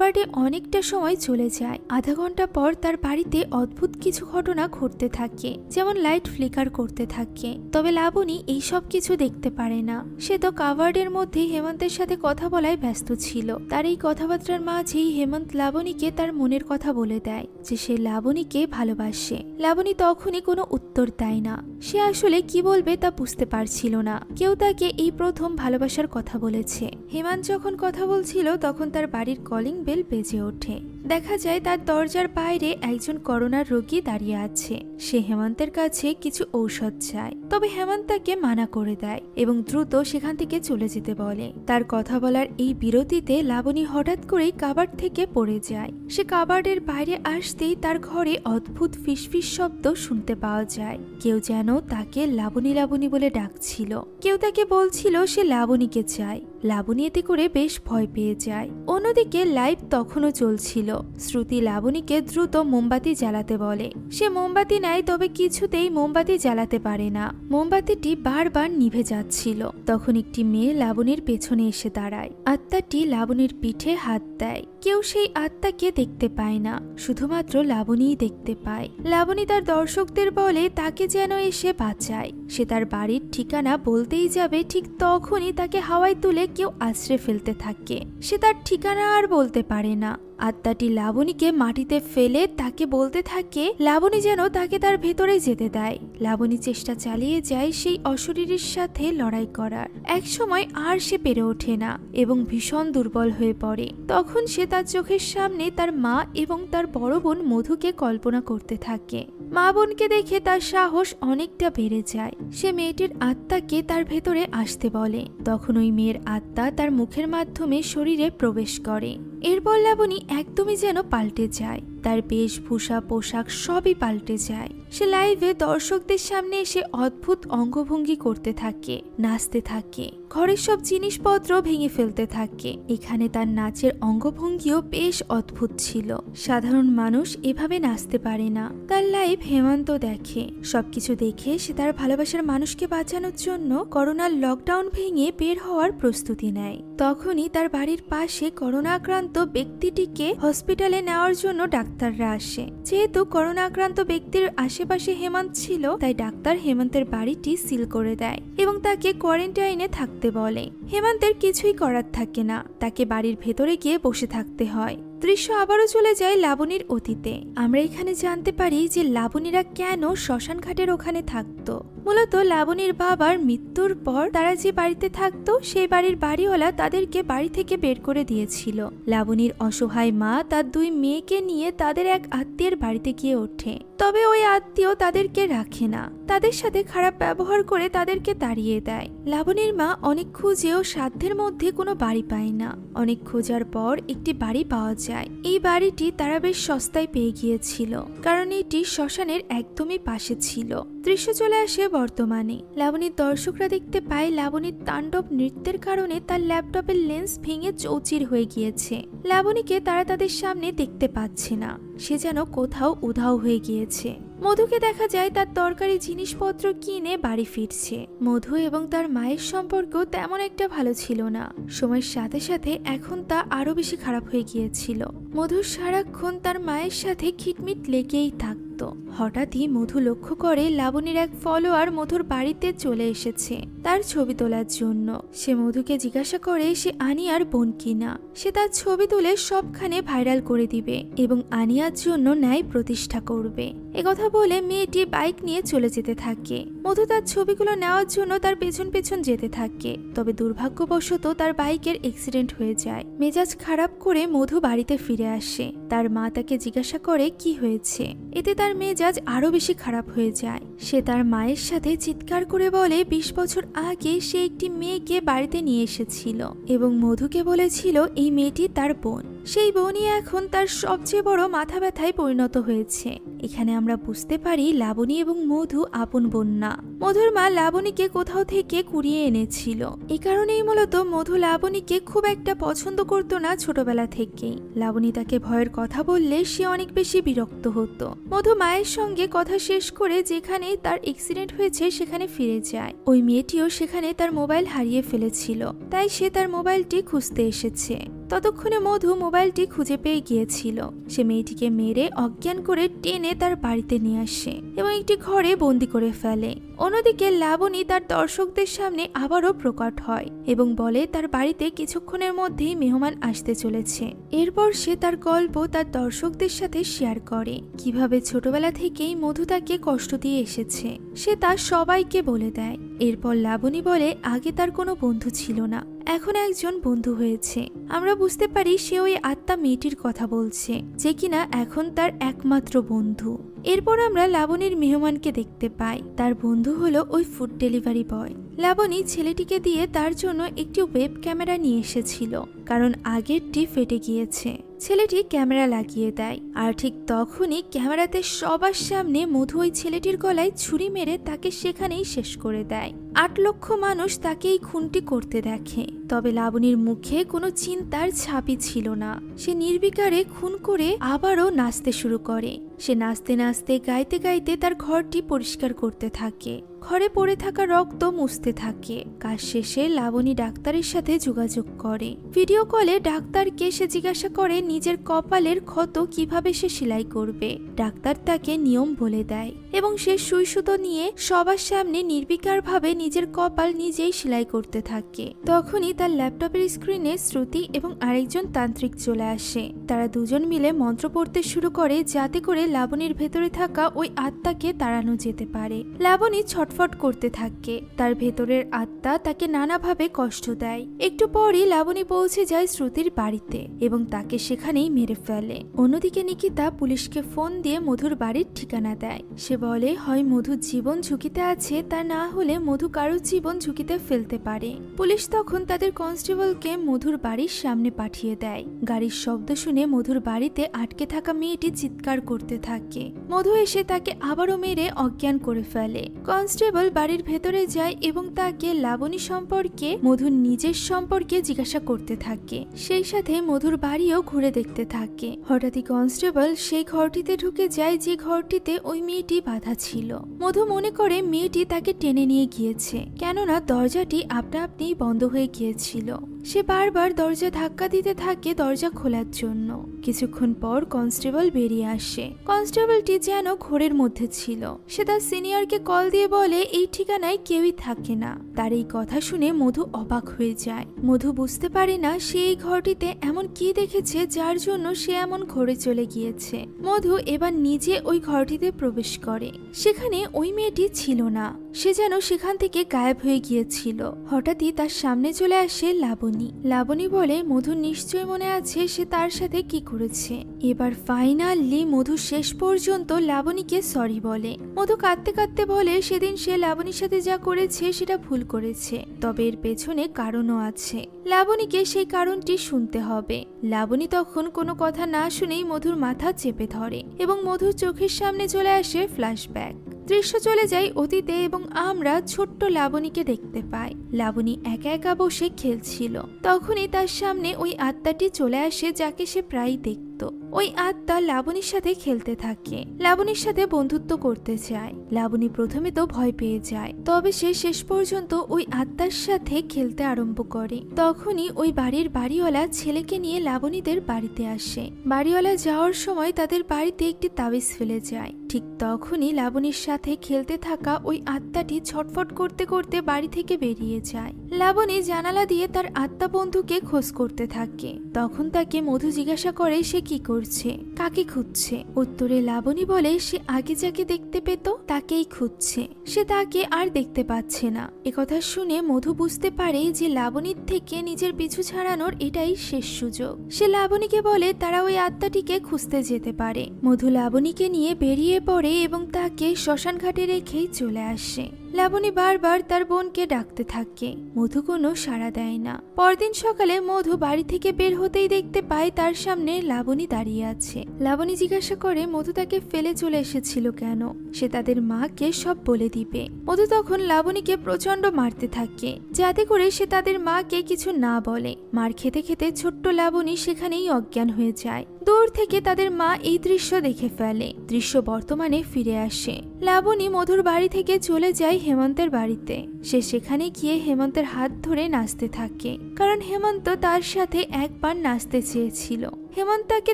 কাবার্ডে অনেকটা সময় চলে যায়। আধা ঘণ্টা পর তার বাড়িতে অদ্ভুত কিছু ঘটনা ঘটতে থাকে, যেমন লাইট ফ্লিকার করতে থাকে। তবে লাবণী এই সব কিছু দেখতে পারে না। সে তো কাভার্ডের মধ্যে হেমন্তের সাথে কথা বলায় ব্যস্ত ছিল। তার এই কথাবার্তার মাঝেই হেমন্ত লাবণীকে তার মনের কথা বলে দেয় যে সে লাবণীকে ভালোবাসে। লাবণী তখনই কোনো উত্তর দেয় না। সে আসলে কি বলবে তা বুঝতে পারছিল না। কেউ তাকে এই প্রথম ভালোবাসার কথা বলেছে। হেমন্ত যখন কথা বলছিল, তখন তার বাড়ির কলিং বেল বেজে ওঠে। দেখা যায় তার দরজার বাইরে একজন করোনার রোগী দাঁড়িয়ে আছে। সে হেমন্তের কাছে কিছু ঔষধ চায়। তবে হেমন্ত তাকে মানা করে দেয় এবং দ্রুত সেখান থেকে চলে যেতে বলে। তার কথা বলার এই বিরতিতে লাবণী হঠাৎ করেই কাবার্ড থেকে পড়ে যায়। সে কাবার্ডের বাইরে আসতেই তার ঘরে অদ্ভুত ফিসফিস শব্দ শুনতে পাওয়া যায়। কেউ যেন তাকে লাবণী লাবণী বলে ডাকছিল। কেউ তাকে বলছিল সে লাবণীকে চায়। লাবণী এতে করে বেশ ভয় পেয়ে যায়। অন্যদিকে লাইভ তখনও চলছিল। শ্রুতি লাবণীকে দ্রুত মোমবাতি জ্বালাতে বলে। সে মোমবাতি নেয়, তবে কিছুতেই মোমবাতি জ্বালাতে পারে না। মোমবাতিটি বারবার নিভে যাচ্ছিল। তখন একটি মেয়ে লাবণীর পেছনে এসে দাঁড়ায়। আত্মাটি লাবণীর পিঠে হাত দেয়। কেউ সেই আত্মাকে দেখতে পায় না। শুধুমাত্র লাবণীই দেখতে পায়। লাবণী তার দর্শকদের বলে, তাকে যেন এসে বাঁচায়। সে তার বাড়ির ঠিকানা বলতেই যাবে ঠিক তখনই তাকে হাওয়ায় তুলে কেউ আশ্রে ফেলতে থাকে। সে তার ঠিকানা আর বলতে পারে না। আত্মাটি লাবণীকে মাটিতে ফেলে তাকে বলতে থাকে, লাবণী যেন তাকে তার ভেতরে যেতে দেয়। লাবণী চেষ্টা চালিয়ে যায় সেই অশরীরের সাথে লড়াই করার। এক সময় আর সে পেরে ওঠে না এবং ভীষণ দুর্বল হয়ে পড়ে। তখন সে তার চোখের সামনে তার মা এবং তার বড় বোন মধুকে কল্পনা করতে থাকে। মা বোনকে দেখে তার সাহস অনেকটা বেড়ে যায়। সে মেয়েটির আত্মাকে তার ভেতরে আসতে বলে। তখন ওই মেয়ের আত্মা তার মুখের মাধ্যমে শরীরে প্রবেশ করে। এরপর লাবণী একদমই যেন পাল্টে যায়। তার বেশভূষা, পোশাক সবই পাল্টে যায়। সে লাইভে দর্শকদের সামনে এসে অদ্ভুত অঙ্গভঙ্গি করতে থাকে, নাচতে থাকে, ঘরের সব জিনিসপত্র ভেঙে ফেলতে থাকে। এখানে তার নাচের অঙ্গভঙ্গিও বেশ অদ্ভুত ছিল। সাধারণ মানুষ এভাবে নাচতে পারে না। তার লাইভ হেমন্ত দেখে। সবকিছু দেখে সে তার ভালোবাসার মানুষকে বাঁচানোর জন্য করোনার লকডাউন ভেঙে বের হওয়ার প্রস্তুতি নেয়। তখনই তার বাড়ির পাশে করোনা আক্রান্ত ব্যক্তিটিকে হসপিটালে নেওয়ার জন্য ডাক্তাররা আসে। যেহেতু করোনা আক্রান্ত ব্যক্তির আশেপাশে হেমন্ত ছিল, তাই ডাক্তার হেমন্তের বাড়িটি সিল করে দেয় এবং তাকে কোয়ারেন্টাইনে থাকতে বলে। হেমন্তের কিছুই করার থাকে না, তাকে বাড়ির ভেতরে গিয়ে বসে থাকতে হয়। দৃশ্য আবারও চলে যায় লাবণীর অতীতে। আমরা এখানে জানতে পারি যে লাবণীরা কেন শ্মশান ঘাটের ওখানে থাকতো। মূলত লাবণীর বাবার মৃত্যুর পর তারা যে বাড়িতে থাকতো, সেই বাড়ির বাড়িওয়ালা তাদেরকে বাড়ি থেকে বের করে দিয়েছিল। লাবণীর অসহায় মা তার দুই মেয়েকে নিয়ে তাদের এক আত্মীয়ের বাড়িতে গিয়ে ওঠে। তবে ওই আত্মীয় তাদেরকে রাখে না। তাদের সাথে খারাপ ব্যবহার করে তাদেরকে তাড়িয়ে দেয়। লাবণীর মা অনেক খুঁজেও সাধ্যের মধ্যে কোনো বাড়ি পায় না। অনেক খোঁজার পর একটি বাড়ি পাওয়া যায়। এই বাড়িটি তারা বেশ সস্তায় পেয়ে গিয়েছিল। কারণ এটি শ্মশানের একদমই পাশে ছিল। দৃশ্য চলে আসে বর্তমানে। লাবণীর দর্শকরা দেখতে পায় লাবণীর তাণ্ডব নৃত্যের কারণে তার ল্যাপটপের লেন্স ভেঙে চৌচির হয়ে গিয়েছে। লাবণীকে তারা তাদের সামনে দেখতে পাচ্ছে না। সে যেন কোথাও উধাও হয়ে গিয়েছে। মধুকে দেখা যায় তার তরকারি জিনিসপত্র কিনে বাড়ি ফিরছে। মধু এবং তার মায়ের সম্পর্ক তেমন একটা ভালো ছিল না। সময়ের সাথে সাথে এখন তা আরও বেশি খারাপ হয়ে গিয়েছিল। মধু সারাক্ষণ তার মায়ের সাথে খিটমিট লেগেই থাকতো। হঠাৎই মধু লক্ষ্য করে লাবণীর এক ফলোয়ার মধুর বাড়িতে চলে এসেছে তার ছবি তোলার জন্য। সে মধুকে জিজ্ঞাসা করে সে আনিয়ার বোন কিনা। সে তার ছবি তুলে সবখানে ভাইরাল করে দিবে এবং আনিয়ার জন্য ন্যায় প্রতিষ্ঠা করবে। একথা বলে মেয়েটি বাইক নিয়ে চলে যেতে থাকে। মধু তার ছবিগুলো নেওয়ার জন্য তার পেছন পেছন যেতে থাকে। তবে দুর্ভাগ্যবশত তার বাইকের অ্যাক্সিডেন্ট হয়ে যায়। মেজাজ খারাপ করে মধু বাড়িতে ফিরে আসে। তার মা তাকে জিজ্ঞাসা করে, কি হয়েছে? এতে তার মেজাজ আরও বেশি খারাপ হয়ে যায়। সে তার মায়ের সাথে চিৎকার করে বলে, বিশ বছর আগে সে একটি মেয়েকে বাড়িতে নিয়ে এসেছিল এবং মধুকে বলেছিল এই মেয়েটি তার বোন। সেই বোনই এখন তার সবচেয়ে বড় মাথা ব্যথায় পরিণত হয়েছে। এখানে আমরা বুঝতে পারি লাবণী এবং মধু আপন বোন না মধুর মা লাবণীকে কোথাও থেকে কুড়িয়ে এনেছিল। এই কারণেই মূলত মধু লাবণীকে খুব একটা পছন্দ করতো না ছোটবেলা থেকেই। লাবণী তাকে ভয়ের কথা বললে সে অনেক বেশি বিরক্ত হতো। মধু মায়ের সঙ্গে কথা শেষ করে যেখানে তার অ্যাক্সিডেন্ট হয়েছে সেখানে ফিরে যায়। ওই মেয়েটিও সেখানে তার মোবাইল হারিয়ে ফেলেছিল। তাই সে তার মোবাইলটি খুঁজতে এসেছে। ততক্ষণে মধু মোবাইলটি খুঁজে পেয়ে গিয়েছিল। সে মেয়েটিকে মেরে অজ্ঞান করে টেনে তার বাড়িতে নিয়ে আসে এবং একটি ঘরে বন্দি করে ফেলে। অন্যদিকে লাবণী তার দর্শকদের সামনে আবারও প্রকট হয় এবং বলে, তার বাড়িতে কিছুক্ষণের মধ্যেই মেহমান আসতে চলেছে। এরপর সে তার গল্প তার দর্শকদের সাথে শেয়ার করে। কীভাবে ছোটবেলা থেকেই মধু তাকে কষ্ট দিয়ে এসেছে, সে তা সবাইকে বলে দেয়। এরপর লাবণী বলে, আগে তার কোনো বন্ধু ছিল না। এখন একজন বন্ধু হয়েছে। আমরা বুঝতে পারি সে ওই আত্মা মেয়েটির কথা বলছে, যে কিনা এখন তার একমাত্র বন্ধু। এরপর আমরা লাবণীর মেহমানকে দেখতে পাই। তার বন্ধু হলো ওই ফুড ডেলিভারি বয় লাবণী ছেলেটিকে দিয়ে তার জন্য একটি ওয়েব ক্যামেরা নিয়ে এসেছিল, কারণ আগেরটি ফেটে গিয়েছে। ছেলেটি ক্যামেরা লাগিয়ে দেয়, আর ঠিক তখনই ক্যামেরাতে সবার সামনে মধু ওই ছেলেটির গলায় ছুরি মেরে তাকে সেখানেই শেষ করে দেয়। আট লক্ষ মানুষ তাকে এই খুনটি করতে দেখে, তবে লাবণীর মুখে কোনো চিন্তার ছাপই ছিল না। সে নির্বিকারে খুন করে আবারও নাচতে শুরু করে। সে নাচতে নাচতে গাইতে গাইতে তার ঘরটি পরিষ্কার করতে থাকে। ঘরে পড়ে থাকা রক্ত মুছতে থাকে। কাজ শেষে লাবণী ডাক্তারের সাথে যোগাযোগ করে। ভিডিও কলে ডাক্তারকে সে জিজ্ঞাসা করে নিজের কপালের ক্ষত কীভাবে সে সেলাই করবে। ডাক্তার তাকে নিয়ম বলে দেয় এবং সে সুই সুতো নিয়ে সবার সামনে নির্বিকারভাবে নিজের কপাল নিজেই সেলাই করতে থাকে। তখনই তার ল্যাপটপের স্ক্রিনে শ্রুতি এবং আরেকজন তান্ত্রিক চলে আসে। তারা দুজন মিলে মন্ত্র পড়তে শুরু করে যাতে করে লাবণীর ভেতরে থাকা ওই আত্মাকে তাড়ানো যেতে পারে। লাবণী ছটফট করতে থাকে। তার ভেতরের আত্মা তাকে নানাভাবে কষ্ট দেয়। একটু পরই লাবণী পৌঁছে যায় শ্রুতির বাড়িতে এবং তাকে সেখানেই মেরে ফেলে। অন্যদিকে নিকিতা পুলিশকে ফোন দিয়ে মধুর বাড়ির ঠিকানা দেয়। সে বলে, হয় মধুর জীবন ঝুঁকিতে আছে, তা না হলে মধু কারোর জীবন ঝুঁকিতে ফেলতে পারে। পুলিশ তখন তাদের কনস্টেবলকে মধুর বাড়ির সামনে পাঠিয়ে দেয়। গাড়ির শব্দ শুনে মধুর বাড়িতে আটকে থাকা মেয়েটি চিৎকার করতে থাকে। মধু এসে তাকে আবারও মেরে অজ্ঞান করে ফেলে। কনস্টেবল বাড়ির ভেতরে যায় এবং তাকে লাবণী সম্পর্কে মধুর নিজের সম্পর্কে জিজ্ঞাসা করতে থাকে। সেই সাথে মধুর বাড়িও ঘুরে দেখতে থাকে। হঠাৎই কনস্টেবল সেই ঘরটিতে ঢুকে যায় যে ঘরটিতে ওই মেয়েটি বাধা ছিল। মধু মনে করে মেয়েটি তাকে টেনে নিয়ে গিয়েছে, কেননা দরজাটি আপনা আপনি বন্ধ হয়ে গিয়েছিল। সে বারবার দরজা ধাক্কা দিতে থাকে দরজা খোলার জন্য। কিছুক্ষণ পর কনস্টেবল বেরিয়ে আসে। কনস্টেবলটি যেন ঘোরের মধ্যে ছিল। সে তার সিনিয়রকে কল দিয়ে এই ঠিকানায় কেউই থাকে না। তার এই কথা শুনে মধু অবাক হয়ে যায়। মধু বুঝতে পারে না সে এই ঘরটিতে এমন কি দেখেছে যার জন্য সে এমন ঘরে চলে গিয়েছে। মধু এবার নিজে ওই ঘরটিতে প্রবেশ করে। সেখানে ওই মেয়েটি ছিল না। সে যেন সেখান থেকে গায়েব হয়ে গিয়েছিল। হঠাৎই তার সামনে চলে আসে লাবণী। লাবণী বলে, মধু নিশ্চয় মনে আছে সে তার সাথে কি করেছে। এবার ফাইনালি মধু শেষ পর্যন্ত লাবণীকে সরি বলে। মধু কাঁদতে কাঁদতে বলে, সেদিন সে লাবণীর সাথে যা করেছে সেটা ভুল করেছে, তবে এর পেছনে কারণও আছে। লাবণীকে সেই কারণটি শুনতে হবে। লাবণী তখন কোনো কথা না শুনেই মধুর মাথা চেপে ধরে এবং মধুর চোখের সামনে চলে আসে ফ্ল্যাশব্যাক। দৃশ্য চলে যায় অতীতে এবং আমরা ছোট্ট লাবণীকে দেখতে পাই। লাবণী একা একা বসে খেলছিল। তখনই তার সামনে ওই আত্মাটি চলে আসে যাকে সে প্রায় দেখত। ওই আত্মা লাবণীর সাথে খেলতে থাকে। লাবণীর সাথে বন্ধুত্ব করতে চায়। লাবণী প্রথমে তো ভয় পেয়ে যায়। তবে সে শেষ পর্যন্ত ওই আত্মার সাথে খেলতে আরম্ভ করে। তখনই ওই বাড়ির বাড়িওয়ালা ছেলেকে নিয়ে লাবণীদের বাড়িতে আসে। বাড়িওয়ালা যাওয়ার সময় তাদের বাড়িতে একটি তাবিজ ফেলে যায়। ঠিক তখনই লাবণীর সাথে খেলতে থাকা ওই আত্মাটি ছটফট করতে করতে বাড়ি থেকে বেরিয়ে যায়। লাবণী জানালা দিয়ে তার আত্মা বন্ধুকে খোঁজ করতে থাকে। তখন তাকে মধু জিজ্ঞাসা করে সে কি করছে, কাকে খুঁজছে? উত্তরে লাবণী বলে, সে আগে যাকে দেখতে পেত, তাকেই খুঁজছে। সে তাকে আর দেখতে পাচ্ছে না। একথা শুনে মধু বুঝতে পারে যে লাবণীর থেকে নিজের পিছু ছাড়ানোর এটাই শেষ সুযোগ। সে লাবণীকে বলে, তারা ওই আত্মাটিকে খুঁজতে যেতে পারে। মধু লাবণীকে নিয়ে বেরিয়ে পড়ে এবং তাকে শ্মশান ঘাটে রেখেই চলে আসে। লাবণী বারবার তার বোনকে ডাকতে থাকে। মধু কোনো সাড়া দেয় না। পরদিন সকালে মধু বাড়ি থেকে বের হতেই দেখতে পায় তার সামনে লাবণী দাঁড়িয়ে আছে। লাবণী জিজ্ঞাসা করে, মধু তাকে ফেলে চলে এসেছিল কেন? সে তাদের মাকে সব বলে দিবে। মধু তখন লাবণীকে প্রচণ্ড মারতে থাকে, যাতে করে সে তাদের মাকে কিছু না বলে। মার খেতে খেতে ছোট্ট লাবণী সেখানেই অজ্ঞান হয়ে যায়। দূর থেকে তাদের মা এই দৃশ্য দেখে ফেলে। দৃশ্য বর্তমানে ফিরে আসে। লাবণী মধুর বাড়ি থেকে চলে যায় হেমন্তের বাড়িতে। সে সেখানে গিয়ে হেমন্তের হাত ধরে নাচতে থাকে। কারণ হেমন্ত তার সাথে একবার নাচতে চেয়েছিল। হেমন্ত তাকে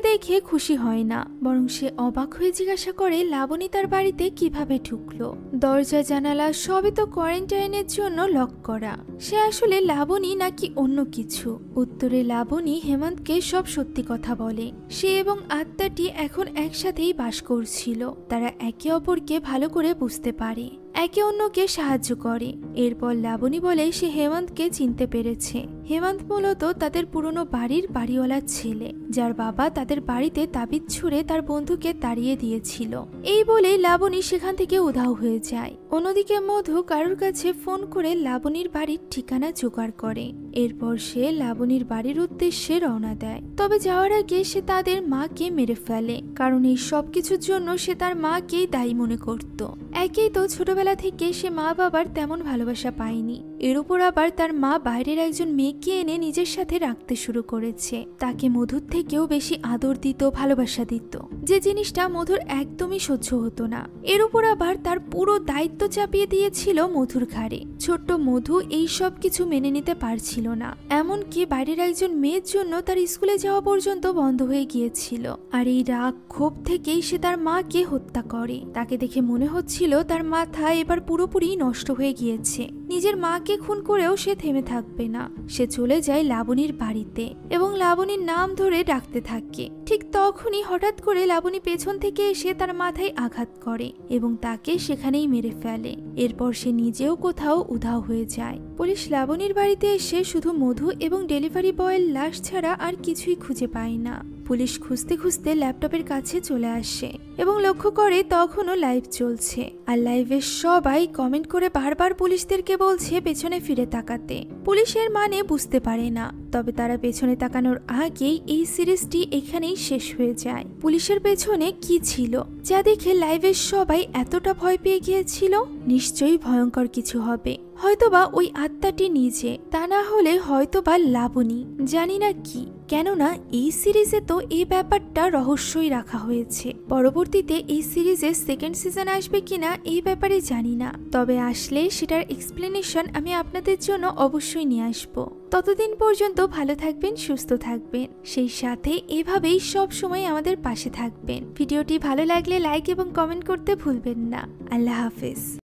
দেখে খুশি হয় না, বরং সে অবাক হয়ে জিজ্ঞাসা করে, লাবণী তার বাড়িতে কীভাবে ঢুকলো? দরজা, জানালা সবই তো কোয়ারেন্টাইনের জন্য লক করা। সে আসলে লাবণী নাকি অন্য কিছু? উত্তরে লাবণী হেমন্তকে সব সত্যি কথা বলে। সে এবং আত্মাটি এখন একসাথেই বাস করছিল। তারা একে অপরকে ভালো করে বুঝতে পারে, একে অন্যকে সাহায্য করে। এরপর লাবণী বলে, সে হেমন্তকে চিনতে পেরেছে। হেমন্ত মূলত তাদের পুরনো বাড়ির বাড়িওয়ালার ছেলে। যার বাবা তাদের বাড়িতে তাবিজ ছুঁড়ে তার বন্ধুকে তাড়িয়ে দিয়েছিল। এই বলে লাবণী সেখান থেকে উধাও হয়ে যায়। অন্যদিকে মধু কারোর কাছে ফোন করে লাবণীর বাড়ির ঠিকানা জোগাড় করে। এরপর সে লাবণীর বাড়ির উদ্দেশ্যে রওনা দেয়। তবে যাওয়ার আগে সে তাদের মাকে মেরে ফেলে, কারণ এই সব কিছুর জন্য সে তার মাকেই দায়ী মনে করত। একেই তো ছোটবেলা থেকে সে মা বাবার তেমন ভালোবাসা পায়নি। এর উপর আবার তার মা বাইরের একজন মেয়েকে এনে নিজের সাথে রাখতে শুরু করেছে। তাকে মধুর থেকেও বেশি আদর দিত, ভালোবাসা দিত। যে জিনিসটা মধুর একদমই সহ্য হতো না। এর উপর আবার তার পুরো দায়িত্ব চাপিয়ে দিয়েছিল মধুর ঘাড়ে। ছোট্ট মধু এই সব কিছু মেনে নিতে পারছিল না। এমনকি বাইরের একজন মেয়ের জন্য তার স্কুলে যাওয়া পর্যন্ত বন্ধ হয়ে গিয়েছিল। আর এই রাগ ক্ষোভ থেকেই সে তার মাকে হত্যা করে। তাকে দেখে মনে হচ্ছিল তার মাথা এবার পুরোপুরি নষ্ট হয়ে গিয়েছে। নিজের মাকে খুন করেও সে থেমে থাকবে না। সে চলে যায় লাবণীর বাড়িতে। এবং লাবণীর নাম ধরে ডাকতে থাকে। ঠিক তখনই হঠাৎ করে লাবণী পেছন থেকে এসে তার মাথায় আঘাত করে এবং তাকে সেখানেই মেরে ফেলে। এরপর সে নিজেও কোথাও উধাও হয়ে যায়। পুলিশ লাবণীর বাড়িতে এসে শুধু মধু এবং ডেলিভারি বয়ের লাশ ছাড়া আর কিছুই খুঁজে পায় না। পুলিশ খুঁজতে খুঁজতে ল্যাপটপের কাছে চলে আসে এবং লক্ষ্য করে তখনও লাইভ চলছে। আর লাইভের সবাই কমেন্ট করে বারবার পুলিশদেরকে বলছে পেছনে ফিরে তাকাতে। পুলিশের মানে বুঝতে পারে না, তবে তারা পেছনে তাকানোর আগেই এই সিরিজটি এখানেই শেষ হয়ে যায়। পুলিশের পেছনে কি ছিল? যা দেখে লাইভের সবাই এতটা ভয় পেয়ে গিয়েছিল? নিশ্চয়ই ভয়ঙ্কর কিছু হবে। হয়তোবা ওই আত্মাটি নিজে, তা না হলে হয়তোবা লাবণী, জানি না কি। কেননা এই সিরিজে তো এই ব্যাপারটা রহস্যই রাখা হয়েছে। পরবর্তীতে এই সিরিজের সেকেন্ড সিজন আসবে কিনা এই ব্যাপারে জানি না। তবে আসলে সেটার এক্সপ্লেনেশন আমি আপনাদের জন্য অবশ্যই নিয়ে আসব। ততদিন পর্যন্ত ভালো থাকবেন, সুস্থ থাকবেন। সেই সাথে এভাবেই সব সময় আমাদের পাশে থাকবেন। ভিডিওটি ভালো লাগলে লাইক এবং কমেন্ট করতে ভুলবেন না। আল্লাহ হাফেজ।